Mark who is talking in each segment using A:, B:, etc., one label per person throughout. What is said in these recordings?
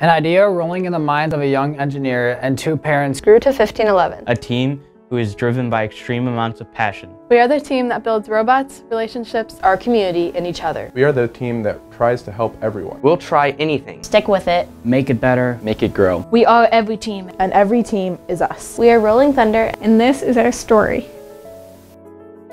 A: An idea rolling in the minds of a young engineer and two parents
B: grew to 1511.
C: A team who is driven by extreme amounts of passion.
D: We are the team that builds robots, relationships,
B: our community, and each other.
E: We are the team that tries to help everyone.
F: We'll try anything.
B: Stick with it.
C: Make it better.
F: Make it grow.
G: We are every team.
H: And every team is us.
D: We are Rolling Thunder, and this is our story.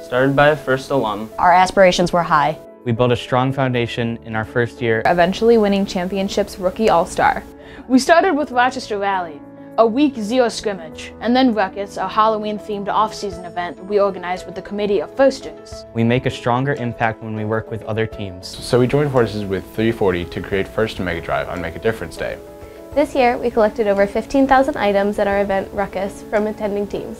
C: Started by a first alum.
B: Our aspirations were high.
C: We built a strong foundation in our first year.
G: Eventually winning championships rookie all-star.
I: We started with Rochester Rally, a week zero scrimmage, and then Ruckus, a Halloween-themed off-season event we organized with the committee of firsters.
C: We make a stronger impact when we work with other teams.
E: So we joined forces with 340 to create First Mega Drive on Make a Difference Day.
D: This year, we collected over 15,000 items at our event Ruckus from attending teams.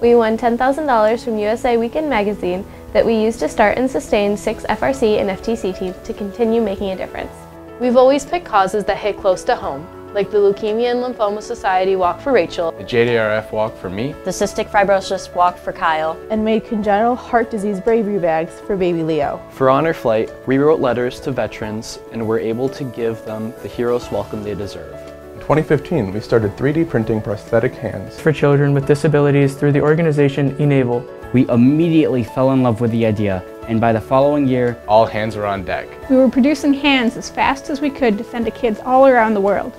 D: We won $10,000 from USA Weekend magazine that we use to start and sustain six FRC and FTC teams to continue making a difference. We've always picked causes that hit close to home, like the Leukemia and Lymphoma Society Walk for Rachel,
E: the JDRF Walk for me,
B: the Cystic Fibrosis Walk for Kyle,
H: and made congenital heart disease bravery bags for baby Leo.
J: For Honor Flight, we wrote letters to veterans and were able to give them the hero's welcome they deserve.
E: In 2015, we started 3D printing prosthetic hands
K: for children with disabilities through the organization e-NABLE.
C: We immediately fell in love with the idea, and by the following year,
E: all hands were on deck.
D: We were producing hands as fast as we could to send to kids all around the world.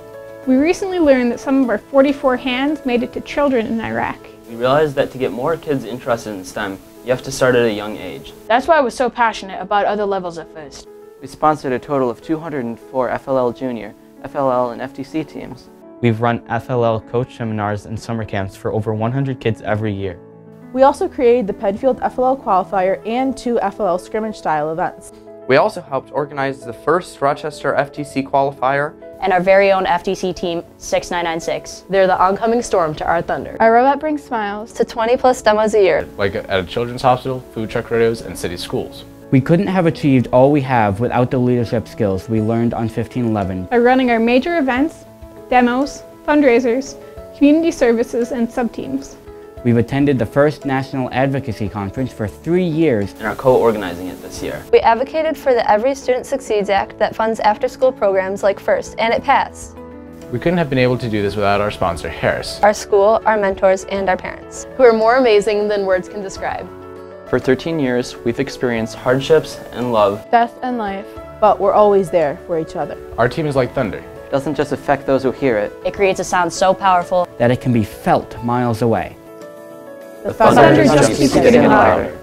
D: We recently learned that some of our 44 hands made it to children in Iraq.
C: We realized that to get more kids interested in STEM, you have to start at a young age.
I: That's why I was so passionate about other levels at first.
K: We sponsored a total of 204 FLL Junior, FLL, and FTC teams.
C: We've run FLL coach seminars and summer camps for over 100 kids every year.
H: We also created the Penfield FLL qualifier and two FLL scrimmage style events.
F: We also helped organize the first Rochester FTC qualifier
B: and our very own FTC team 6996. They're the oncoming storm to our thunder.
D: Our robot brings smiles
B: to 20 plus demos a year.
E: Like at a children's hospital, food truck rodeos, and city schools.
C: We couldn't have achieved all we have without the leadership skills we learned on 1511.
D: By running our major events, demos, fundraisers, community services, and sub-teams.
C: We've attended the first National Advocacy Conference for three years
K: and are co-organizing it this year.
B: We advocated for the Every Student Succeeds Act that funds after-school programs like FIRST, and it passed.
E: We couldn't have been able to do this without our sponsor, Harris.
B: Our school, our mentors, and our parents.
D: Who are more amazing than words can describe.
J: For 13 years, we've experienced hardships and love.
D: Death and life.
H: But we're always there for each other.
E: Our team is like thunder.
K: It doesn't just affect those who hear it.
B: It creates a sound so powerful
C: that it can be felt miles away.
D: The, thunder just keeps getting louder.